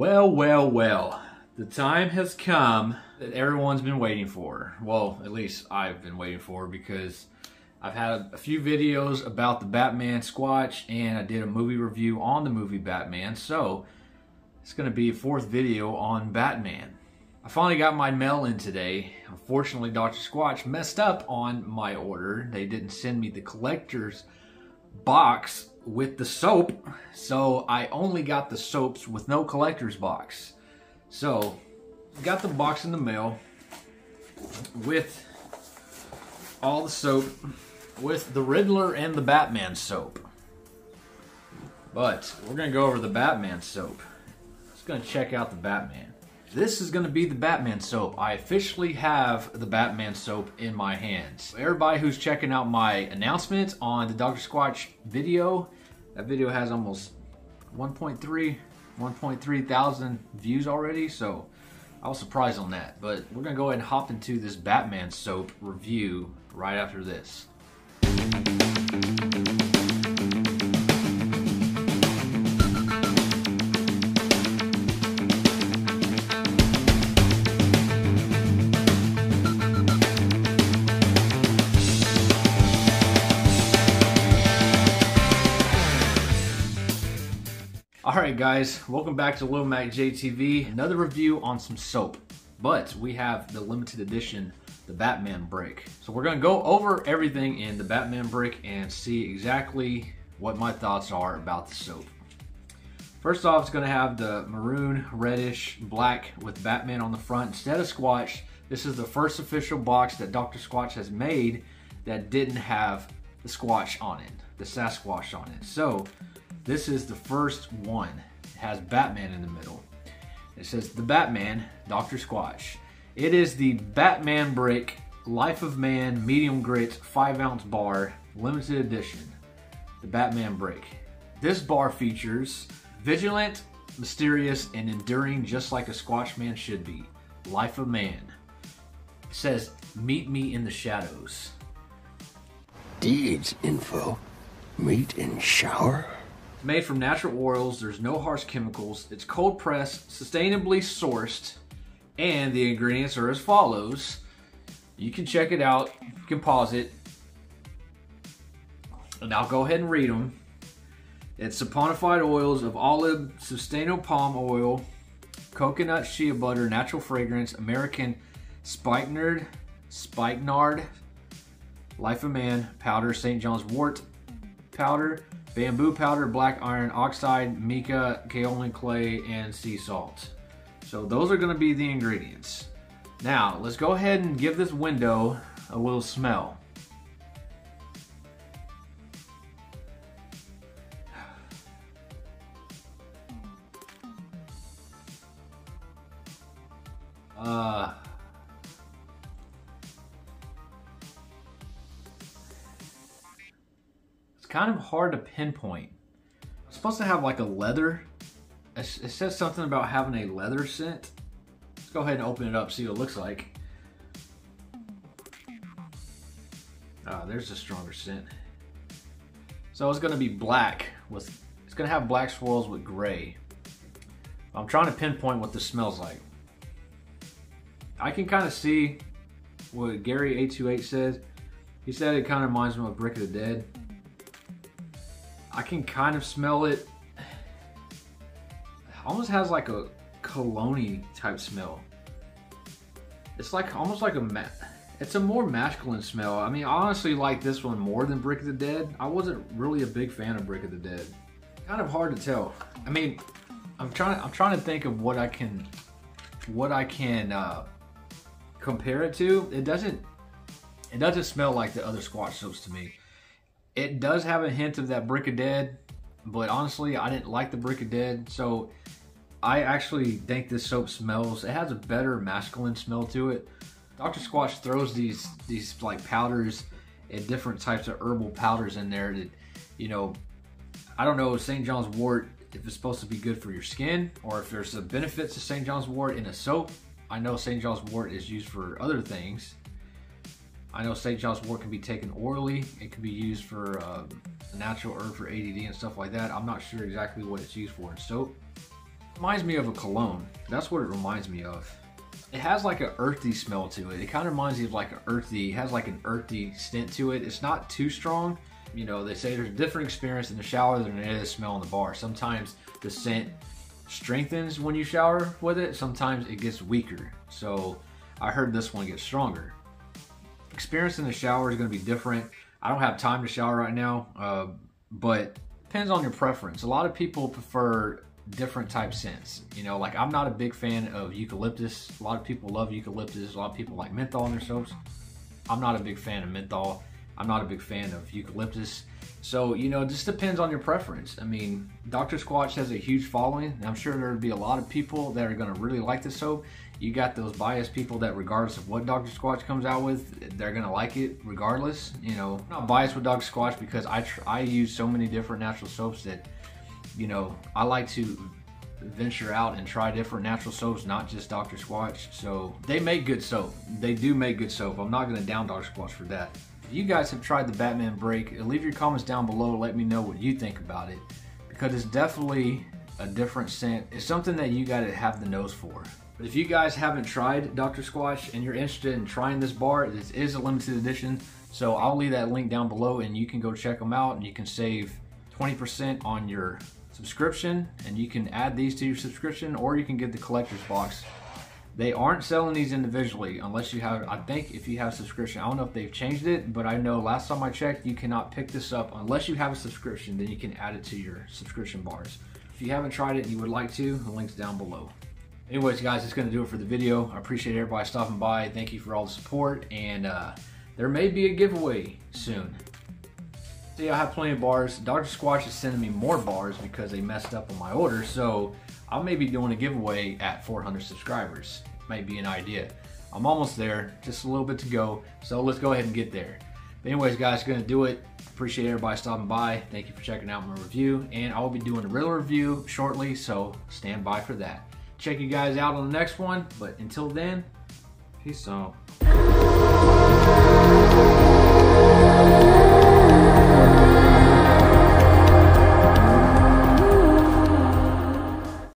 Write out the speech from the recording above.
Well, well, well. The time has come that everyone's been waiting for. Well, at least I've been waiting for because I've had a few videos about the Batman Squatch and I did a movie review on the movie Batman. So it's going to be a fourth video on Batman. I finally got my mail in today. Unfortunately, Dr. Squatch messed up on my order. They didn't send me the collector's box with the soap, so I only got the soaps with no collector's box. So, got the box in the mail with all the soap, with the Riddler and the Batman soap. But, we're going to go over the Batman soap. Let's going to check out the Batman. This is going to be the Batman soap. I officially have the Batman soap in my hands. Everybody who's checking out my announcement on the Dr. Squatch video, that video has almost 1.3, 1.3 thousand views already, so I was surprised on that. But we're going to go ahead and hop into this Batman soap review right after this. Alright guys, welcome back to Lil Mac JTV. Another review on some soap. But we have the limited edition, the Batman Bricc. So we're to go over everything in the Batman Bricc and see exactly what my thoughts are about the soap. First off, it's to have the maroon, reddish, black with Batman on the front instead of Squatch. This is the first official box that Dr. Squatch has made that didn't have the Squatch on it, the Sasquatch on it. So this is the first one. It has Batman in the middle. It says the Batman, Dr. Squatch. It is the Batman Bricc Life of Man Medium Grit 5 ounce bar, limited edition. The Batman Bricc. This bar features vigilant, mysterious, and enduring just like a Squatch man should be. Life of Man. It says, meet me in the shadows. Deeds info. Meet in shower. Made from natural oils, there's no harsh chemicals, it's cold pressed, sustainably sourced, and the ingredients are as follows. You can check it out, you can pause it, and I'll go ahead and read them. It's saponified oils of olive, sustainable palm oil, coconut shea butter, natural fragrance, American spikenard, spikenard, Life of Man powder, St. John's wort powder, bamboo powder, black iron oxide, mica, kaolin clay, and sea salt. So those are going to be the ingredients. Now, let's go ahead and give this window a little smell. Uh, kind of hard to pinpoint. It's supposed to have like a leather. It says something about having a leather scent. Let's go ahead and open it up, see what it looks like. Ah, there's a stronger scent. So it's gonna be black with, it's gonna have black swirls with gray. I'm trying to pinpoint what this smells like. I can kind of see what Gary828 says. He said it kind of reminds him of Brick of the Dead. I can kind of smell it. Almost has like a cologne type smell. It's like almost like a it's a more masculine smell. I mean, honestly like this one more than Brick of the Dead. I wasn't really a big fan of Brick of the Dead. Kind of hard to tell. I mean, I'm trying. I'm trying to think of what I can, what I can uh, compare it to. It doesn't. It doesn't smell like the other Squatch soaps to me. It does have a hint of that Brick of Dead, but honestly, I didn't like the Brick of Dead, so I actually think this soap smells. It has a better masculine smell to it. Dr. Squatch throws these these like powders and different types of herbal powders in there that, you know, I don't know St. John's wort if it's supposed to be good for your skin or if there's a benefits to St. John's wort in a soap. I know St. John's wort is used for other things. I know St. John's wort can be taken orally. It can be used for a natural herb for ADD and stuff like that. I'm not sure exactly what it's used for in soap. Reminds me of a cologne. That's what it reminds me of. It has like an earthy smell to it. It kind of reminds me of like an earthy, It has like an earthy scent to it. It's not too strong. You know, they say there's a different experience in the shower than it is smell in the bar. Sometimes the scent strengthens when you shower with it. Sometimes it gets weaker. So I heard this one gets stronger. Experience in the shower is going to be different. I don't have time to shower right now, uh, but depends on your preference. A lot of people prefer different type scents. You know, like I'm not a big fan of eucalyptus. A lot of people love eucalyptus. A lot of people like menthol in their soaps. I'm not a big fan of menthol. I'm not a big fan of eucalyptus. So, you know, it just depends on your preference. I mean, Dr. Squatch has a huge following. I'm sure there would be a lot of people that are going to really like the soap. You got those biased people that, regardless of what Dr. Squatch comes out with, they're to like it regardless. You know, I'm not biased with Dr. Squatch because I, tr- I use so many different natural soaps that, you know, I like to venture out and try different natural soaps, not just Dr. Squatch. So they make good soap. They do make good soap. I'm not to down Dr. Squatch for that. If you guys have tried the Batman Bricc, leave your comments down below. Let me know what you think about it because it's definitely a different scent. It's something that you got to have the nose for. But if you guys haven't tried Dr. Squatch and you're interested in trying this bar, this is a limited edition. So I'll leave that link down below and you can go check them out and you can save 20% on your subscription and you can add these to your subscription or you can get the collector's box they aren't selling these individually unless you have, I think if you have a subscription. I don't know if they've changed it, but I know last time I checked, you cannot pick this up unless you have a subscription, then you can add it to your subscription bars. If you haven't tried it and you would like to, the link's down below. Anyways, guys, that's going to do it for the video. I appreciate everybody stopping by. Thank you for all the support, and uh, there may be a giveaway soon. See, I have plenty of bars. Dr. Squatch is sending me more bars because they messed up on my order, so I may be doing a giveaway at 400 subscribers. Might be an idea. I'm almost there, just a little bit to go, so let's go ahead and get there. But anyways, guys, gonna do it. Appreciate everybody stopping by. Thank you for checking out my review, and I will be doing a real review shortly, so stand by for that. Check you guys out on the next one, but until then, peace out.